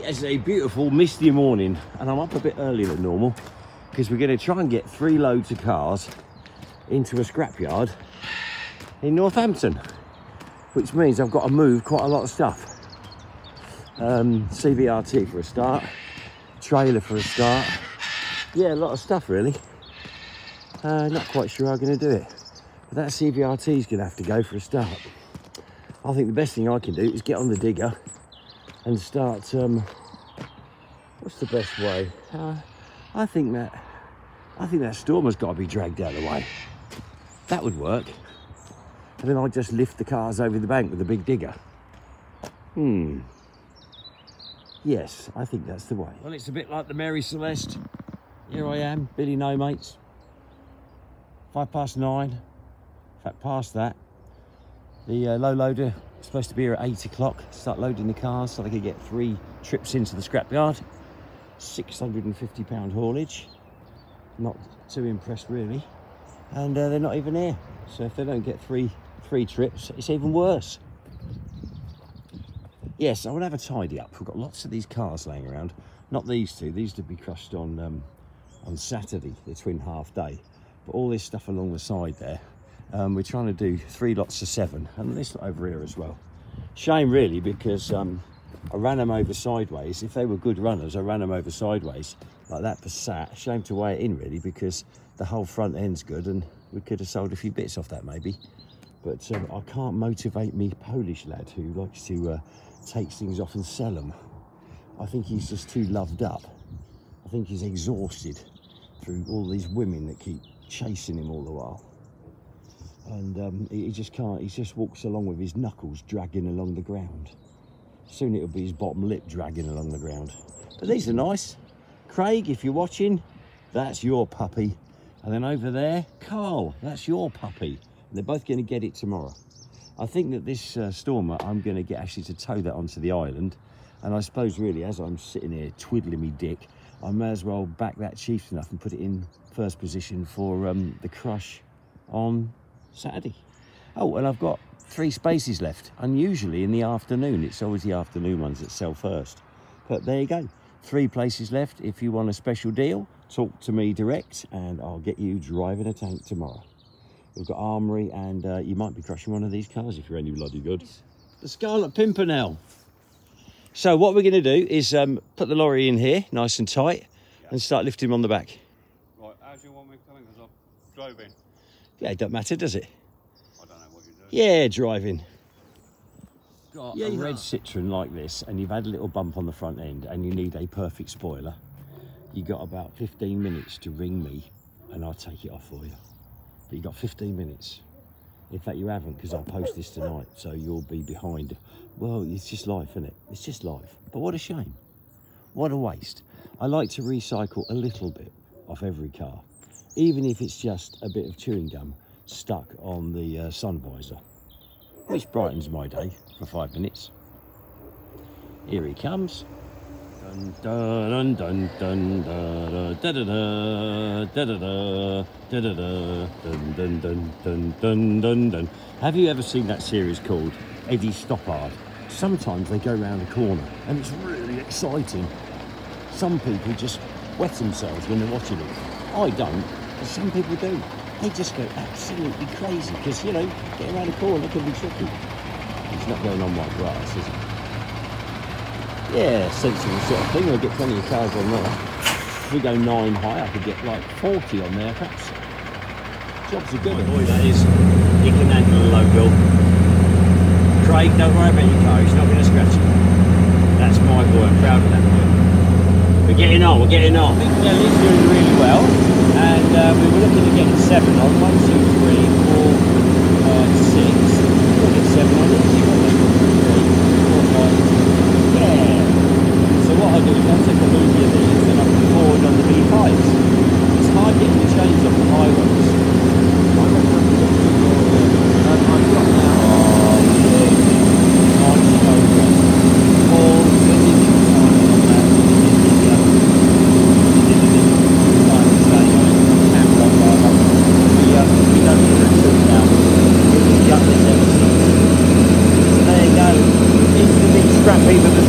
It is a beautiful misty morning and I'm up a bit earlier than normal because we're going to try and get three loads of cars into a scrapyard in Northampton which means I've got to move quite a lot of stuff. Um, CVRT for a start, trailer for a start. Yeah, a lot of stuff really. Uh, not quite sure how I'm going to do it. But that CVRT is going to have to go for a start. I think the best thing I can do is get on the digger and start, um, what's the best way? Uh, I think that, I think that storm has got to be dragged out of the way. That would work. And then I just lift the cars over the bank with a big digger. Hmm. Yes, I think that's the way. Well, it's a bit like the Mary Celeste. Here I am, Billy No Mates. Five past nine. In fact, past that. The uh, low loader supposed to be here at eight o'clock. Start loading the cars so they can get three trips into the scrapyard. 650 pound haulage. Not too impressed really. And uh, they're not even here. So if they don't get three three trips, it's even worse. Yes, I will have a tidy up. We've got lots of these cars laying around. Not these two. These to be crushed on um, on Saturday, the twin half day. But all this stuff along the side there, um, we're trying to do three lots of seven, and this over here as well. Shame really because um, I ran them over sideways. If they were good runners, I ran them over sideways like that Passat. Shame to weigh it in really because the whole front end's good and we could have sold a few bits off that maybe. But um, I can't motivate me Polish lad who likes to uh, take things off and sell them. I think he's just too loved up. I think he's exhausted through all these women that keep chasing him all the while. And um, he, just can't, he just walks along with his knuckles dragging along the ground. Soon it'll be his bottom lip dragging along the ground. But these are nice. Craig, if you're watching, that's your puppy. And then over there, Carl, that's your puppy. They're both going to get it tomorrow. I think that this uh, Stormer, I'm going to get actually to tow that onto the island. And I suppose really, as I'm sitting here twiddling me dick, I may as well back that Chieftain enough and put it in first position for um, the crush on Saturday. Oh, and I've got three spaces left. Unusually in the afternoon, it's always the afternoon ones that sell first. But there you go, three places left. If you want a special deal, talk to me direct and I'll get you driving a tank tomorrow. We've got Armory and uh, you might be crushing one of these cars if you're any bloody good. The Scarlet Pimpernel. So what we're going to do is um, put the lorry in here, nice and tight, yeah. and start lifting him on the back. Right, how do you want me coming? Because I'm driving. Yeah, it don't matter, does it? I don't know what you're doing. Yeah, driving. Got yeah, a red Citroen like this, and you've had a little bump on the front end, and you need a perfect spoiler. You got about 15 minutes to ring me, and I'll take it off for you. But you got 15 minutes. In fact, you haven't because I'll post this tonight, so you'll be behind. Well, it's just life, isn't it? It's just life. But what a shame. What a waste. I like to recycle a little bit off every car, even if it's just a bit of chewing gum stuck on the uh, sun visor, which brightens my day for five minutes. Here he comes. Dun dun dun dun dun da da da da da da da da da dun dun dun dun dun dun dun. Have you ever seen that series called Eddie Stobart? Sometimes they go around a corner and it's really exciting. Some people just wet themselves when they're watching it. I don't, but some people do. They just go absolutely crazy because, you know, getting around a corner can be tricky. It's not going on white grass, is it? Yeah, sensible sort of thing. I'll get plenty of cars on there. If we go nine high, I could get like 40 on there perhaps. Jobs are good. Oh, boy, that is. You can handle a low bill. Craig, don't worry about your car. He's not going to scratch it. That's my boy. I'm proud of that boy. We're getting on. We're getting on. I think Nelly's doing really well. And uh, we were looking to get seven on. One, two, three, four, uh, six. We'll get seven on easy, in.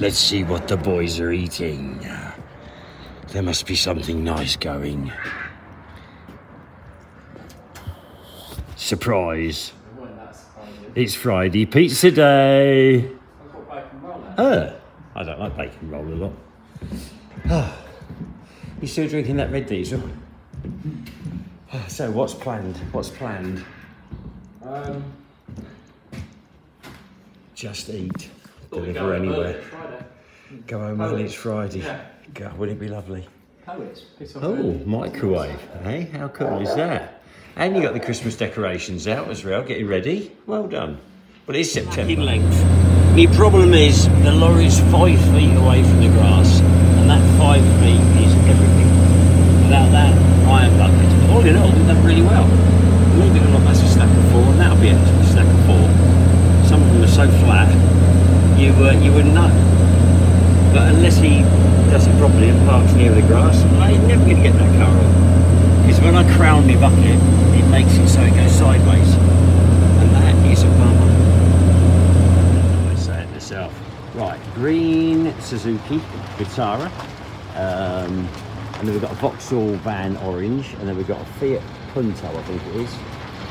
Let's see what the boys are eating. There must be something nice going. Surprise. It's Friday pizza day. Oh, I don't like bacon roll a lot. Oh, you still drinking that red diesel? So what's planned? What's planned? Um, Just eat. Deliver anywhere. early Friday. Go home early, it's Friday. Yeah. God, wouldn't it be lovely? Poets. Piss off Oh, microwave. Hey, how cool is that? And you got the Christmas decorations out as well, getting ready. Well done. Well, it is September. In length. The problem is the lorry's five feet away from the grass, and that five feet is everything. Without that, I am bucket. But all in all, we've done really well. Believe it or not, that's a stack of four, and that'll be a stack of four. Some of them are so flat, you uh, you wouldn't know. But unless he does it properly and parks near the grass, I'm never going to get that car on. Because when I crown my bucket, it makes it so it goes sideways. And that is a bummer. I say it myself. Right, green Suzuki Vitara. Um, and then we've got a Vauxhall van orange, and then we've got a Fiat Punto, I think it is.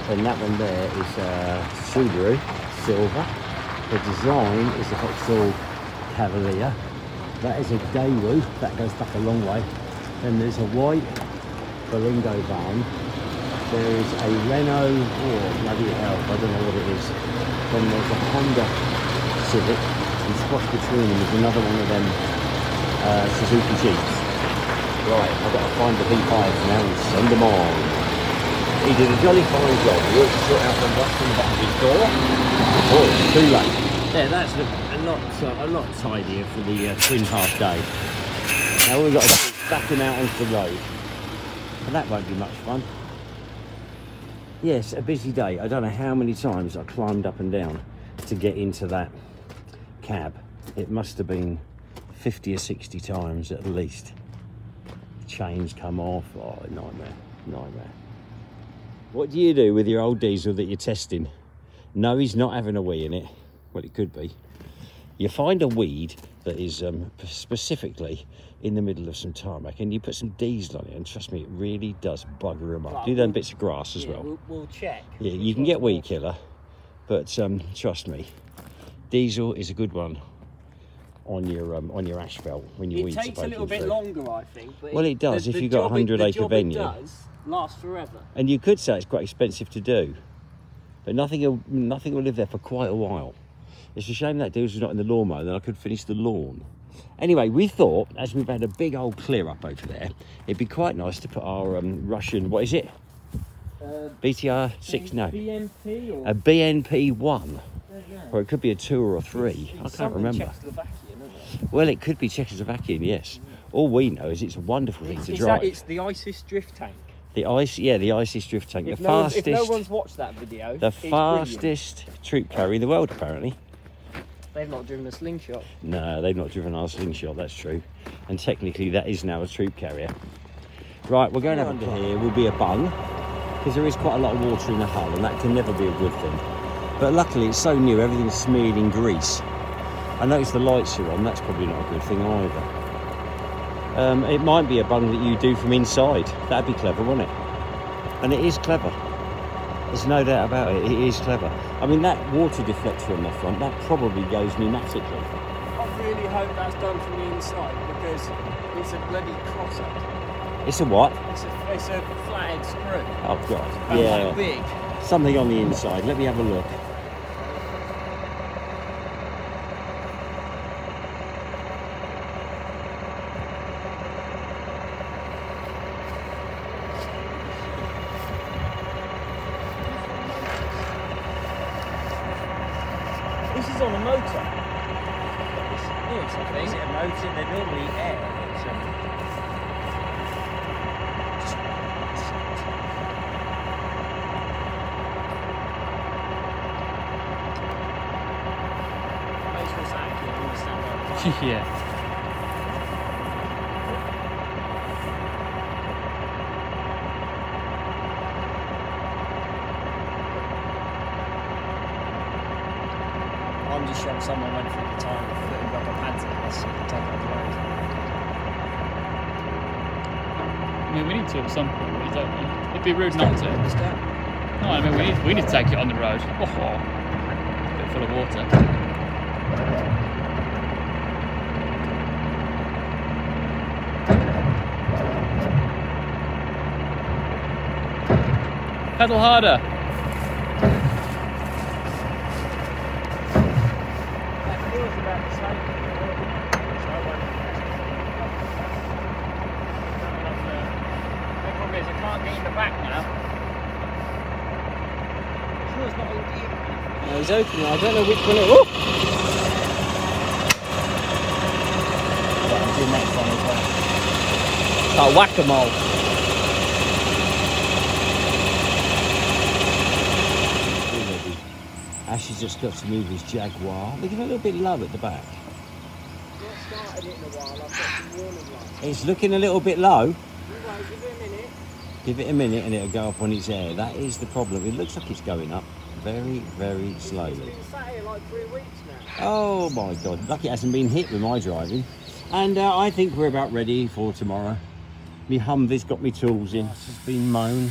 And that one there is a Subaru silver. The design is the Vauxhall Cavalier. That is a Daewoo, that goes back a long way. Then there's a white Berlingo van. There is a Renault, or oh bloody hell, I don't know what it is. Then there's a Honda Civic, and squashed between them is another one of them uh, Suzuki Jeeps. Right, I've got to find the V5s now and send them on. He did a jolly fine job. He worked to sort out the rust in the back of his door. Oh, too late. Yeah, that's a, a lot uh, a lot tidier for the uh, twin half day. Now we've got to back him out onto the road. And that won't be much fun. Yes, a busy day. I don't know how many times I climbed up and down to get into that cab. It must have been 50 or 60 times at least. The Chains come off. Oh, nightmare, nightmare. What do you do with your old diesel that you're testing? No, he's not having a wee in it. Well, it could be. You find a weed that is um, specifically in the middle of some tarmac and you put some diesel on it and trust me, it really does bugger them up. Do them we'll- bits of grass as Yeah, well. We'll, we'll check. Yeah, you can get weed killer, but um, trust me, diesel is a good one on your um, on your asphalt when your It weeds takes a little bit longer, I think. But Well, it does, the- if you've got a job it- 100 the acre job venue. It does last forever. And you could say it's quite expensive to do, but nothing will, nothing will live there for quite a while. It's a shame that diesel's not in the lawnmower, then I could finish the lawn. Anyway, we thought, as we've had a big old clear up over there, it'd be quite nice to put our um, Russian, what is it? Uh, BTR 6, no. BMP or A BMP 1, Yeah, yeah. or it could be a 2 or a 3. I can't remember. Czechoslovakian, isn't it? Well, it could be Czechoslovakian, yes. All we know is it's a wonderful thing to It's, drive. that, it's the ISIS drift tank. The ice, yeah, the ISIS drift tank, If the no, fastest, if no one's watched that video, the it's brilliant. fastest troop carrier in the world, apparently. They've not driven a slingshot. No, they've not driven our slingshot, that's true. And technically, that is now a troop carrier. Right, we're going under here. Will be a bung because there is quite a lot of water in the hull, and that can never be a good thing. But luckily, it's so new; everything's smeared in grease. I noticed the lights are on. That's probably not a good thing either. Um, it might be a bung that you do from inside. That'd be clever, wouldn't it? And it is clever. There's no doubt about it. It is clever. I mean, that water deflector on the front, that probably goes pneumatically. I really hope that's done from the inside because it's a bloody crosser. It's a what? It's a, it's a flathead screw. Oh god. And Yeah. like big. Something on the inside. Let me have a look. Is on a motor. Yes, I think. Is it a motor? They're normally air. It's, um, Makes me sound like you understand what I'm saying. yeah. I I'm shocked someone went through the time and put in rubber pads in this and take it on the road. I mean, we need to at some point. really, don't we? It'd be rude not to. That? No, I mean, we need, we need to take it on the road. Oh, a bit full of water. Pedal harder. That feels about the same. So I won't The problem is I can't get in the back now. Sure it's not all open. I don't know which one it. Oh! Like whack-a-mole. already. Ash has just got to move his Jaguar. Looking a little bit low at the back. It's looking a little bit low. Give it a minute. Give it a minute and it'll go up on its air. That is the problem. It looks like it's going up very, very slowly. It's been sat here like three weeks now. Oh my god, lucky it hasn't been hit with my driving. And uh, I think we're about ready for tomorrow. Me Humvee's got me tools in. It's been mown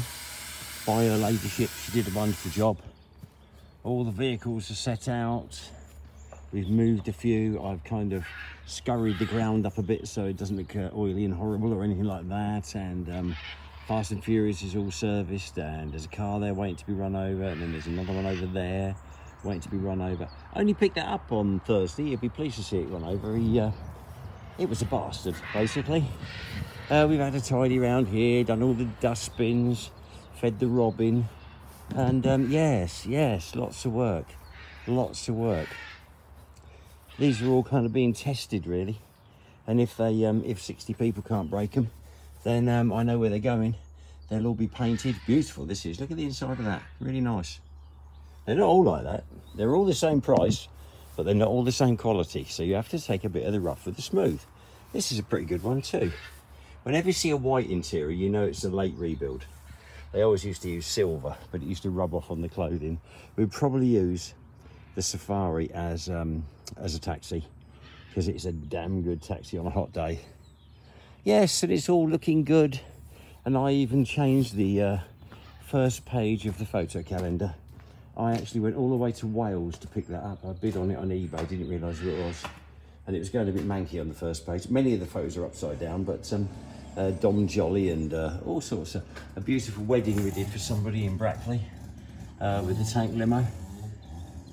by her ladyship. She did a wonderful job. All the vehicles are set out. We've moved a few. I've kind of scurried the ground up a bit so it doesn't look uh, oily and horrible or anything like that. And um, Fast and Furious is all serviced and there's a car there waiting to be run over and then there's another one over there waiting to be run over. I only picked that up on Thursday. You'd be pleased to see it run over. He, uh, it was a bastard, basically. Uh, we've had a tidy round here, done all the dustbins, fed the robin, and um, yes, yes, lots of work, lots of work. These are all kind of being tested, really, and if they, um, if 60 people can't break them, then um, I know where they're going. They'll all be painted. Beautiful. This is. Look at the inside of that. Really nice. They're not all like that. They're all the same price, but they're not all the same quality. So you have to take a bit of the rough with the smooth. This is a pretty good one too. Whenever you see a white interior, you know it's a late rebuild. They always used to use silver, but it used to rub off on the clothing. We'd probably use the Safari as um, as a taxi because it's a damn good taxi on a hot day. Yes, and it's all looking good. And I even changed the uh, first page of the photo calendar. I actually went all the way to Wales to pick that up. I bid on it on eBay, didn't realise who it was. And it was going a bit manky on the first page. Many of the photos are upside down, but um, uh, Dom Jolly and uh, all sorts of a beautiful wedding we did for somebody in Brackley uh, with the tank limo.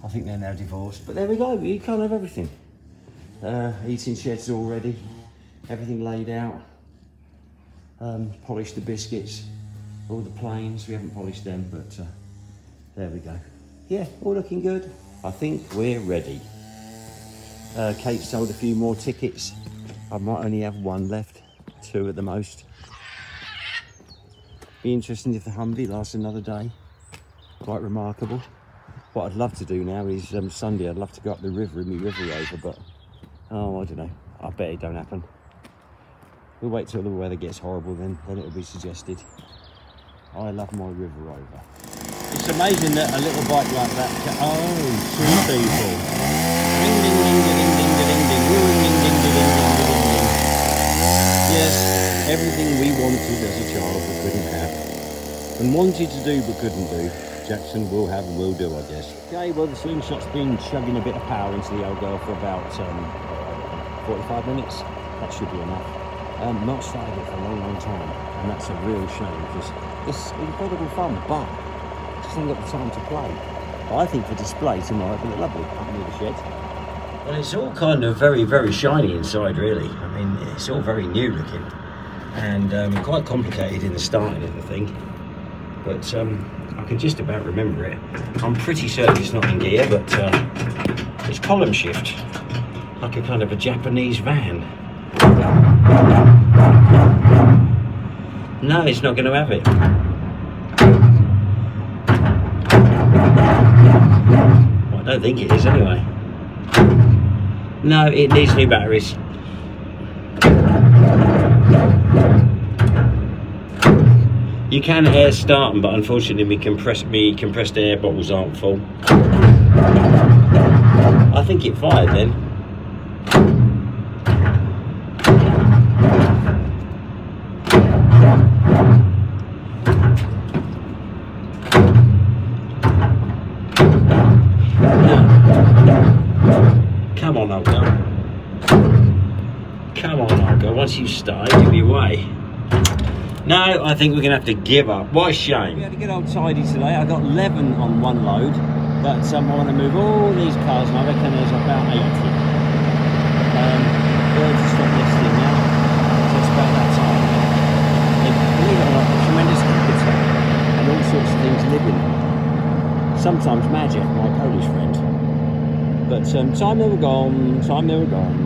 I think they're now divorced, but there we go. You can't have everything. Uh, eating sheds all ready, everything laid out. Um, polished the biscuits, all the planes. We haven't polished them, but uh, there we go. Yeah, all looking good. I think we're ready. Uh, Kate sold a few more tickets. I might only have one left, two at the most. Be interesting if the Humvee lasts another day. Quite remarkable. What I'd love to do now is um, Sunday. I'd love to go up the river in my river rover, but oh, I don't know. I bet it don't happen. We'll wait till the weather gets horrible, then then it'll be suggested. I love my river rover. It's amazing that a little bike like that. Can, oh, two people. Ding ding ding ding ding ding ding ding ding ding ding ding ding ding. Yes, everything we wanted as a child we couldn't have, and wanted to do but couldn't do. Jackson will have and will do, I guess. Okay, well the slingshot's been chugging a bit of power into the old girl for about um, 45 minutes. That should be enough. Um, not started it for a long, long time, and that's a real shame because it's incredible fun, but just haven't got the time to play. But I think for display tomorrow it'll look lovely up near the shed. Well, it's all kind of very, very shiny inside, really. I mean, it's all very new looking and um, quite complicated in the starting of the thing. But um, I can just about remember it. I'm pretty certain it's not in gear, but uh, it's column shift, like a kind of a Japanese van. No, it's not going to have it. Well, I don't think it is anyway. No, it needs new batteries. You can air start them, but unfortunately, me compressed me compressed air bottles aren't full. I think think it fired then. Come on, old girl. Come on, old girl. No, I think we're going to have to give up. What a shame. We had a good old tidy today. I got 11 on one load, but um, I want to move all these cars, and I reckon there's about 80. Um, have stopped nesting now, so it's about that time. They, believe it or not, tremendous habitat and all sorts of things live in. Sometimes magic, my Polish friend. But um, time never gone, time never gone.